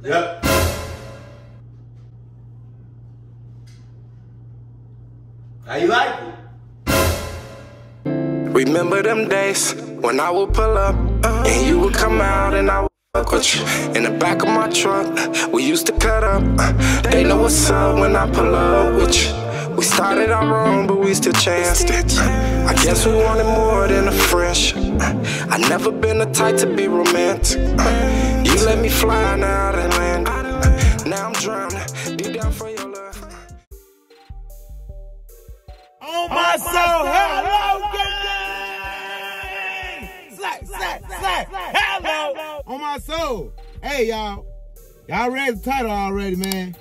Yep. How you like it? Remember them days when I would pull up and you would come out and I would fuck with you in the back of my truck. We used to cut up. They know what's up when I pull up with you. We started out wrong, but we still chanced it. I guess we wanted more than a friendship. I never been the type to be romantic. You let me fly now and land. Now I'm drowning deep down for your love. On my soul, hello, gang! Slack, slack, slack, hello! On my soul. Hey, y'all. Y'all read the title already, man.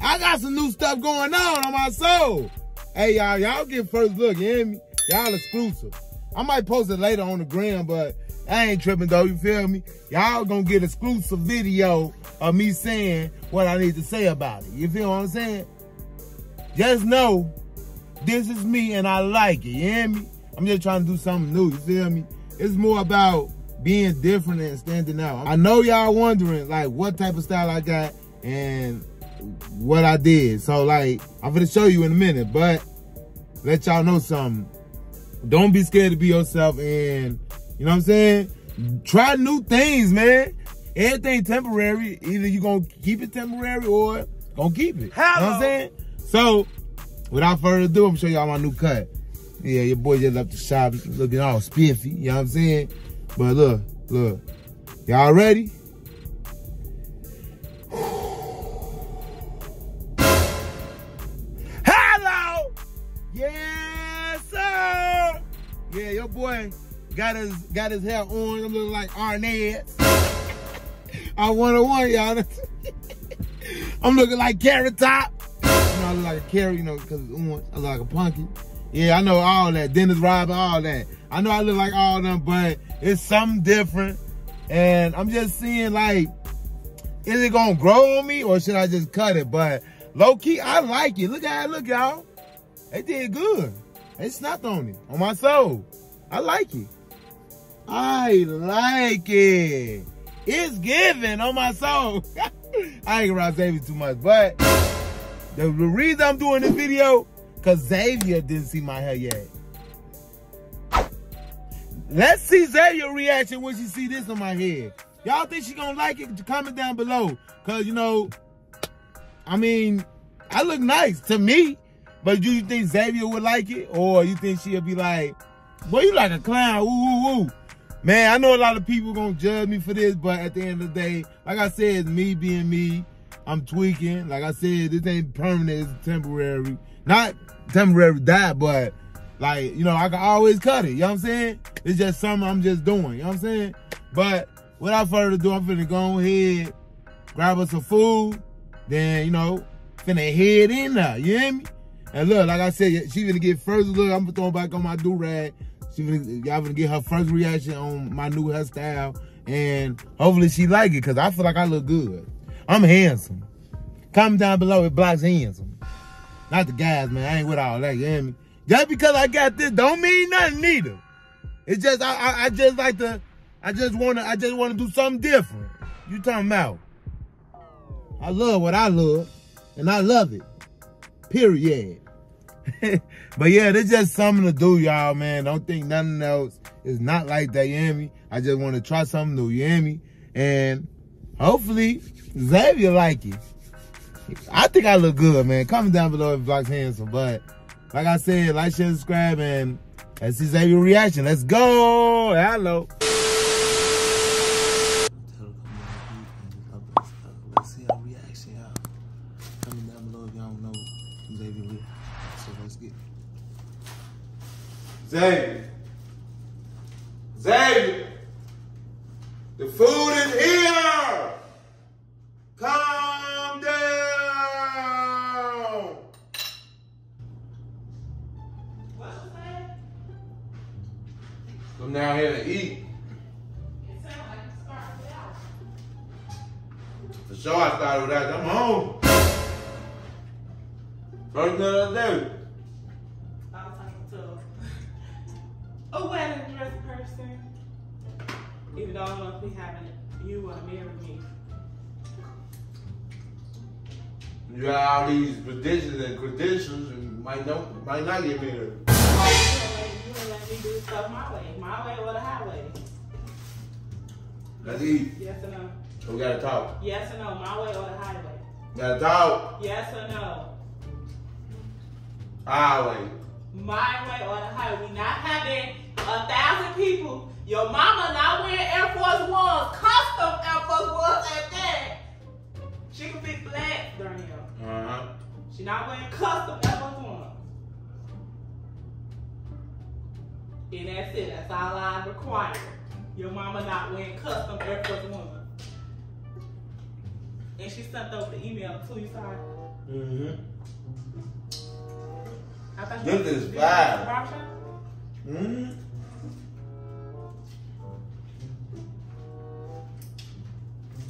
I got some new stuff going on on my soul. Hey, y'all, y'all get first look, you hear me? Y'all exclusive. I might post it later on the gram, but I ain't tripping though, you feel me? Y'all gonna get exclusive video of me saying what I need to say about it. You feel what I'm saying? Just know this is me and I like it, you hear me? I'm just trying to do something new, you feel me? It's more about being different and standing out. I know y'all wondering like what type of style I got and what I did. So like, I'm gonna show you in a minute, but let y'all know something. Don't be scared to be yourself and, you know what I'm saying? Try new things, man. Everything temporary. Either you gonna keep it temporary or gonna keep it. You know what I'm saying? So, without further ado, I'm gonna show y'all my new cut. Yeah, your boy just left the shop looking all spiffy, you know what I'm saying? But look, look. Y'all ready? Got his got his hair on. I'm looking like Arnett. I one on one, y'all. I'm looking like Carrot Top. You know, I look like a carrot, you know, because it's. I look like a pumpkin. Yeah, I know all that. Dennis Rodman, all that. I know I look like all them, but it's something different. And I'm just seeing like, is it gonna grow on me or should I just cut it? But low key, I like it. Look at it, look, y'all. It did good. They snapped on it, on my soul. I like it. I like it. It's giving on my soul. I ain't gonna Zavia too much, but the, the reason I'm doing this video, cause Zavia didn't see my hair yet. Let's see Zavia reaction when she see this on my head. Y'all think she gonna like it? Comment down below. Cause you know, I mean, I look nice to me. But do you think Zavia would like it? Or you think she'll be like, boy, you like a clown, woo, woo, woo. Man, I know a lot of people gonna judge me for this, but at the end of the day, like I said, me being me. I'm tweaking. Like I said, this ain't permanent, it's temporary. Not temporary that, but like, you know, I can always cut it. You know what I'm saying? It's just something I'm just doing. You know what I'm saying? But without further ado, I'm finna go ahead, grab us some food, then, you know, finna head in there. You hear me? And look, like I said, she gonna get first look. I'm gonna throw back on my do-rag. She y'all gonna get her first reaction on my new hairstyle. And hopefully she like it, cause I feel like I look good. I'm handsome. Comment down below if Blocks handsome. Not the guys, man. I ain't with all that, you hear me? Just because I got this don't mean nothing neither. It's just, I, I, I just like to, I just wanna, I just wanna do something different. You talking about? I love what I love, and I love it. Period. but yeah, this just something to do, y'all, man. Don't think nothing else is not like that, you? I just want to try something new, you? And hopefully, Zavia like it. I think I look good, man. Comment down below if Blocks handsome. But like I said, like, share, subscribe, and let's see Zavia reaction. Let's go. Hello. Zavia. Zavia. The food is here. Calm down. Come down here to eat. For sure I started with You got all these petitions and credentials and might not might not get married. You let- me do stuff my way. My way or the highway. Let's eat. Yes or no? We gotta talk. Yes or no? My way or the highway? Gotta talk. Yes or no? Highway. My way or the highway? We not having a thousand people. Your mama not wearing Air Force Ones, custom Air Force Ones at that. She could be black, Darnell. Uh huh. She not wearing custom Air Force Ones. And that's it. That's all I require. Your mama not wearing custom Air Force Ones. And she sent over the email to You saw it? Mm-hmm. I thought This you- is did you fire. barber shop? Mm-hmm.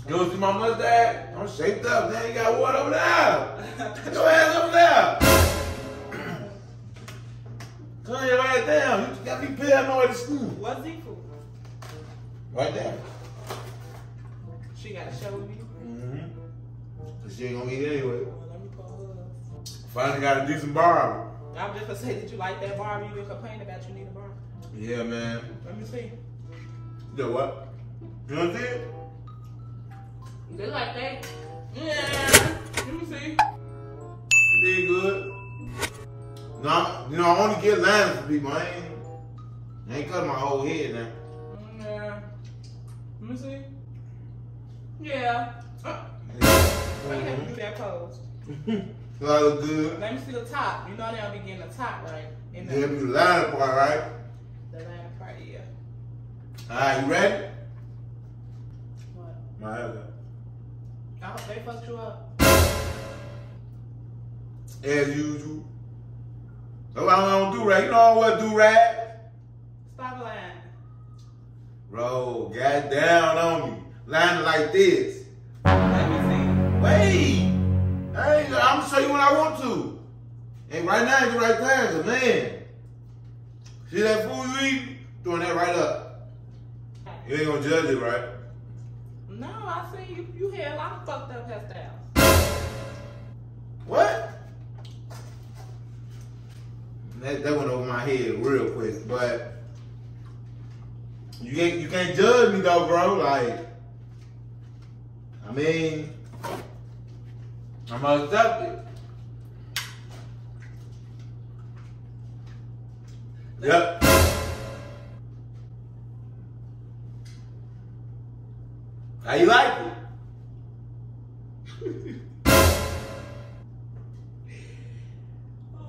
You want to see my mustache? I'm shaped up. Now you got what over there? Put your ass over there. Turn your ass down. You got me paranoid at school. What's Z for? Right there. She got to show with me. Mm-hmm. Cause she ain't gonna eat anyway. Well, let me call her. Finally got a decent barber. I'm just gonna say that you like that barber. You been complaining about you need a barber. Yeah, man. Let me see. You know what? You know what I'm saying? They like that. Yeah. Let me see. Did good. No, you know, I only get lines for people. I ain't, I ain't cutting my whole head now. Mm, Yeah. Let me see. Yeah. Uh, why you have to do that pose? So I look good. Let me see the top. You know they don't be getting the top right. In the, Yeah, be the line part, right? the line part, yeah. Alright, you ready? What? My haircut. They fucked you up. As usual. That's why I don't do rag. You know I don't wear do rag? Stop lying. Bro, got down on me. Lining like this. Let me see. Wait. Ain't, I'm gonna show you when I want to. And right now is the right time, so man. See that food you eat? Throwing that right up. You ain't gonna judge it, right? No, I see you. You had a lot of fucked up hairstyles. What? That, that went over my head real quick, but you can't you can't judge me though, bro. Like, I mean, I'm accept it. Yep. How you like it?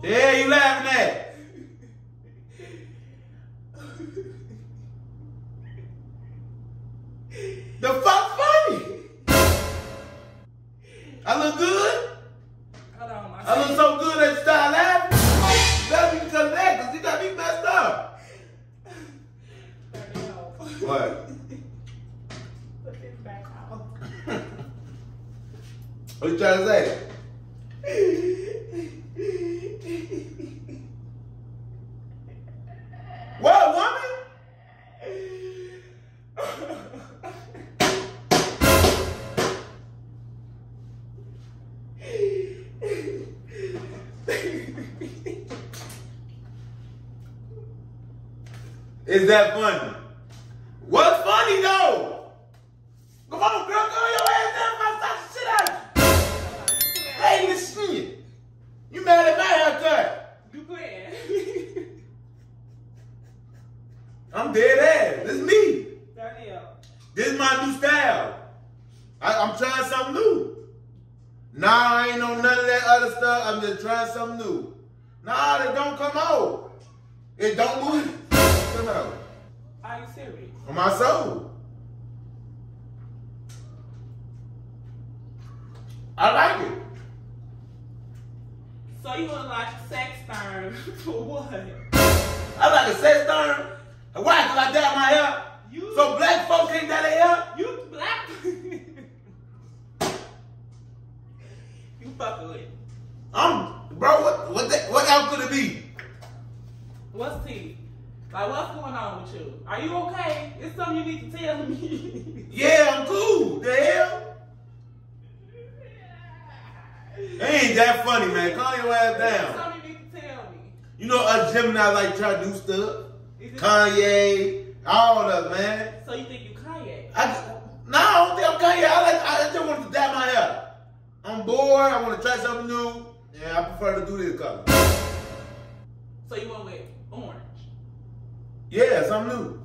Yeah, you laughing at? The fuck funny? I look good? Hold on, my I look so good that you start laughing? That's because of that, because you got me messed up. What? Put this back out. What you trying to say? What, woman? Is that something new. Nah, that don't come out. It don't move. Come out. Are you serious? On my soul. I like it. So you look like sex sperm for what? I like a sex term. Why? Cause I dye my hair. You So black folk can't dye their hair. you black. you fucking with. I'm, bro. What? What? That, what else could it be? What's T? Like what's going on with you? Are you okay? It's something you need to tell me. Yeah, I'm cool. The hell? Ain't that funny, man. Calm your ass down. something you need to tell me. You know, us Gemini like try to do stuff. It- Kanye, all of man. So you think you Kanye? I no, I don't think I'm Kanye. I like. I just want to dye my hair. I'm bored. I want to try something new, and I prefer to do this color. So you went with orange. Yeah, something new.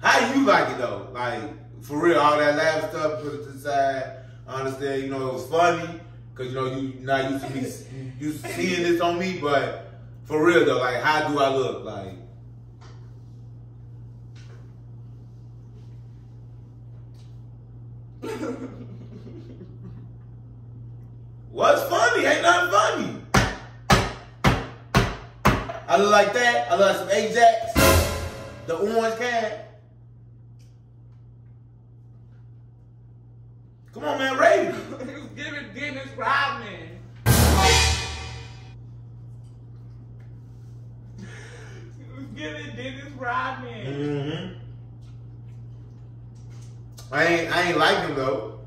How you like it though? Like for real, all that laugh stuff, put it to the side. I understand, you know, it was funny because you know you not used to me you seeing this on me, but for real though, like how do I look? Like what's funny? Ain't nothing funny. I look like that. I look like some Ajax, the orange cat. Come on, man, it. He was giving Dennis Rodman. He was giving Dennis Rodman. Mm-hmm. I ain't, I ain't like him though.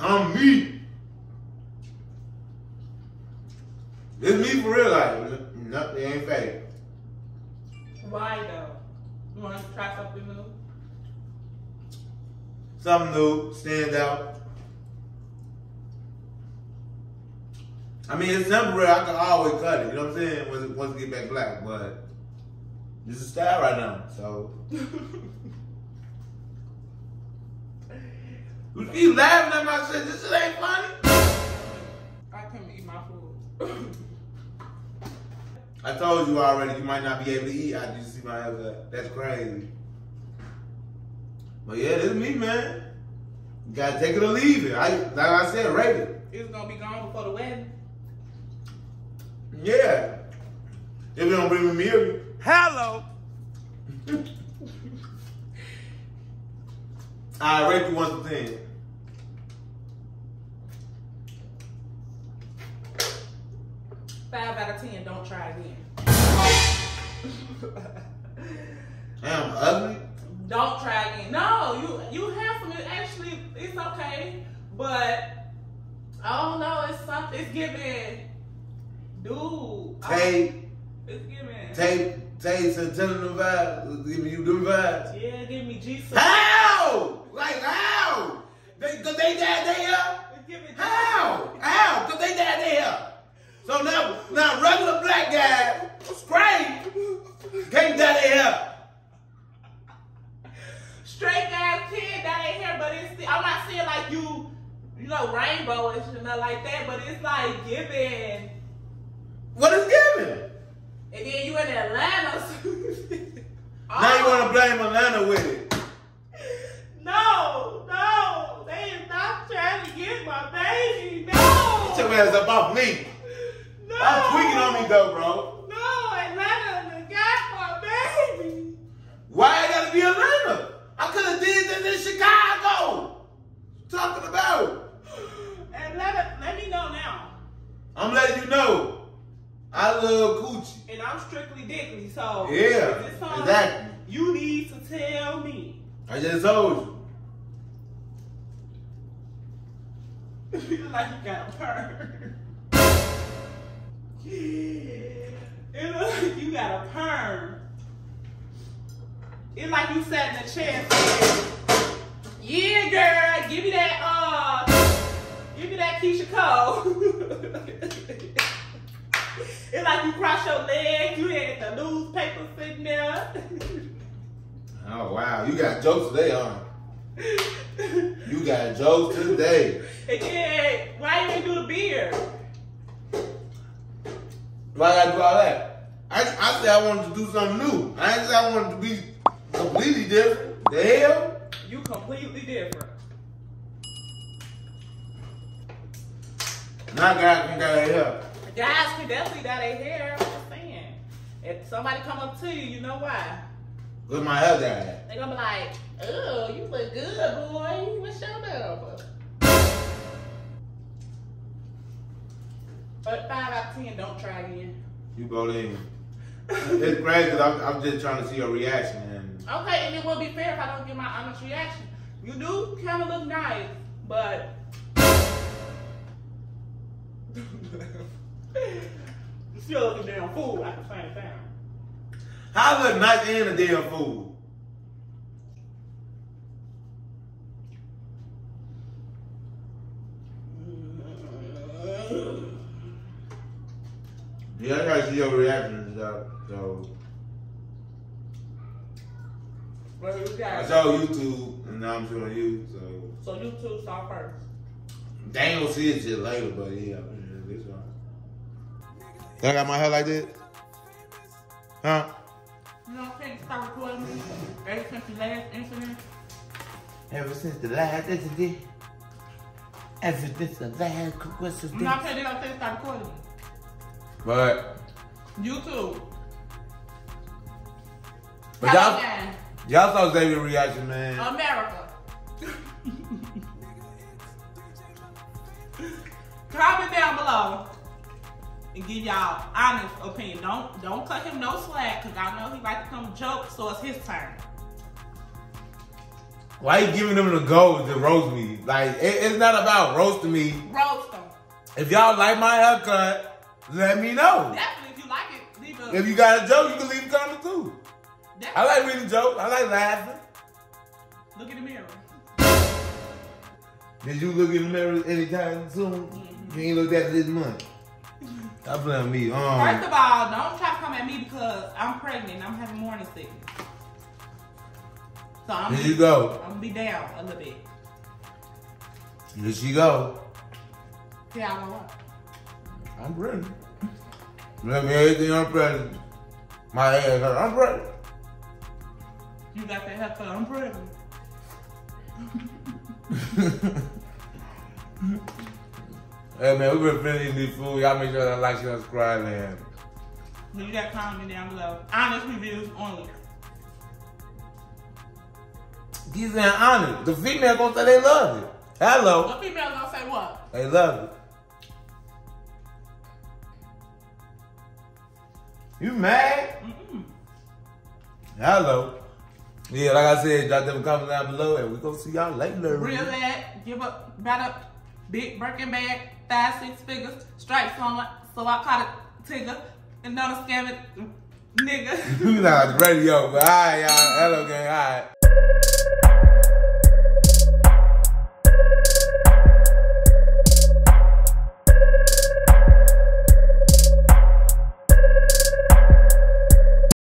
I'm me. This me for real life. No, it ain't fake. Why though? You want to try something new? Something new, stand out. I mean, it's temporary. I can always cut it. You know what I'm saying? Once, it- once it get back black, but this is style right now. So you keep laughing at my shit. This shit ain't funny. I couldn't eat my food. I told you already. You might not be able to eat I just see my haircut. That's crazy. But yeah, this is me, man. You gotta take it or leave it. I like I said, rate it. it's gonna be gone before the wedding. Yeah. If you don't bring me Miri. Hello. I rate you one to ten. Five out of ten. Don't try again. Damn, ugly. Don't try again. No, you you handsome. It actually it's okay, but I don't know. It's something. It's giving, dude. Tape, It's giving. tape, so telling the vibes, giving you them vibes. Yeah, give me Jesus. How? Like how? They, Cause they died there. It's How? How? Cause they died there. So now, now regular black guy, straight, can't dye their hair. Straight guys can dye their hair, but it's I'm not saying like you, you know, rainbow and shit, not like that, but it's like giving. What is giving? And then you in Atlanta. Now you want to blame Atlanta with it. No, no, they is not trying to get my baby. Up off me. No. I'm tweaking on me though, bro. Keyshia Cole. it's like you cross your legs, you had the newspaper sitting there. Oh wow, you got jokes today, huh? You got jokes today. and then why you ain't do the beard? Why I gotta do all that? I, I said I wanted to do something new. I ain't say I wanted to be completely different. The hell? You completely different. Now God can got that hair. Guys can definitely dye their hair. I'm just saying. If somebody come up to you, you know why? With my hair dyed. They gonna be like, "Oh, you look good, boy. What's your number?" But five out of ten, don't try again. You believe. It's crazy because I'm, I'm just trying to see your reaction. And Okay, and it would be fair if I don't get my honest reaction. You do kind of look nice, but you still look a damn fool at the same time. How look nice and a damn fool? Yeah, I gotta see your reaction to that. So Well, you I saw YouTube and now I'm showing you. So so you two saw first. ain't see it till later, but yeah this one. I got my hair like this? Huh? You know what I'm saying? Start recording me ever since the last incident. Ever since the last incident. Ever since the last coincidence. You know what I'm saying? They don't say start recording me. But YouTube. but y'all y'all saw Zavia reaction, man. America. Comment down below and give y'all honest opinion. Don't don't cut him no slack because I know he like to come joke, so it's his turn. Why you giving them the gold to roast me? Like it, it's not about roasting me. Roast him. If y'all like my haircut, let me know. Definitely, if you like it, leave a. If you got a joke, you can leave a comment too. I like reading jokes. I like laughing. look in the mirror. Did you look in the mirror anytime soon? Mm. You ain't looked at it this month. Stop playing me. Um, First of all, don't try to come at me because I'm pregnant. And I'm having morning sickness. So I'm here you go. I'm gonna be down a little bit. Here she go. Yeah, I know what. I'm ready. Let me everything I'm ready. My hair, I'm ready. You got that haircut. I'm pregnant. Hey man, we've been finishing this food. Y'all make sure that like, share, and subscribe, man. leave that comment down below. Honest reviews only. These ain't honest. The female gonna say they love it. Hello. The female gonna say what? They love it. You mad? Mm-mm. Hello. Yeah, like I said, drop them comments down below and we gonna see y'all later. Real that. Give up. About up, big Birkin bag. Five, six figures. Stripes on it. So I caught it tigger. And don't scam it. Nigga. You not the radio, but alright, y'all. Hello, gang. Alright.